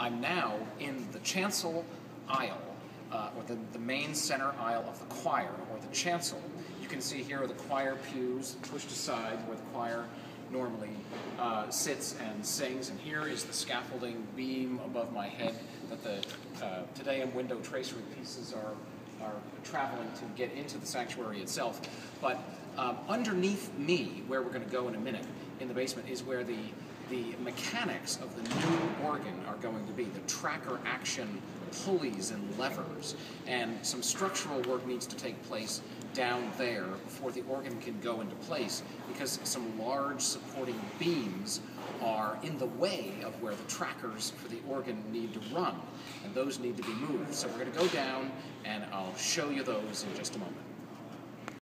I'm now in the chancel aisle, uh, or the, the main center aisle of the choir, or the chancel. You can see here are the choir pews pushed aside where the choir normally uh, sits and sings, and here is the scaffolding beam above my head that the uh, window tracery pieces are, are traveling to get into the sanctuary itself. But um, underneath me, where we're going to go in a minute, in the basement, is where the the mechanics of the new organ are going to be the tracker action pulleys and levers. And some structural work needs to take place down there before the organ can go into place because some large supporting beams are in the way of where the trackers for the organ need to run. And those need to be moved. So we're going to go down and I'll show you those in just a moment